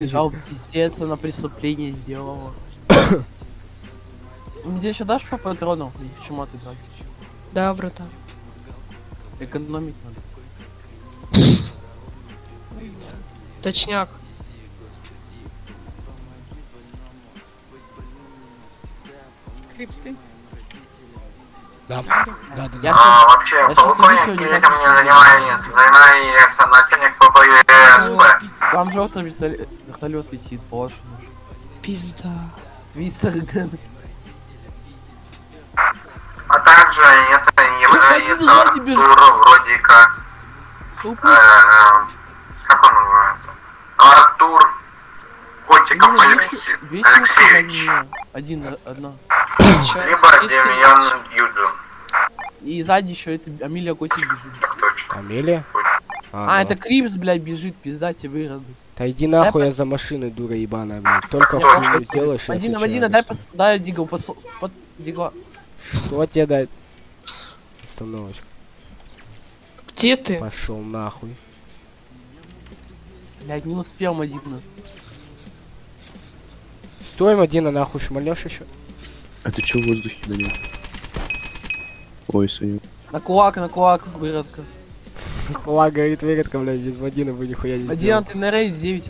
Лежал пиздец, она преступление сделала. Мне еще дашь по патрону? Почему ты тратишь? Да, братан. Экономить надо. Точняк. Крипс, ты? Да, да, да. Я да. А, вообще, я полковник не этим не что- занимается. Занимается начальник ППСБ. Там желтый вертолет, вертолет летит, положь. Пизда. Твистер Ген. А также это является сзади бежит. Артур вроде как... э, Как он называется? Артур Котиков Алексей- Алексеевич. Один, одна. Либо Демьян Юджин. И сзади еще это Амилия Котик бежит. Так точно. Амелия? А, ну. это Кримс, блядь, бежит, пизда тебе выроды. Да иди нахуй, я за машиной, дура ебаная, блядь. Только хуйню я Мадина, отвечаю Мадина, за дай пос... дай Дигл, посл... под... Дигла. Что тебе дать? Остановочка. Где ты? Пошел нахуй. Блядь, не успел Мадина. Стой, Мадина, нахуй шмалешь еще? А ты чё в воздухе донёс? Ой, Саня. На кулак, на кулак, выродка. Ла, говорит, Веретка, блядь, без Мадины бы нихуя не Мадина, сделал. ты на рейд 9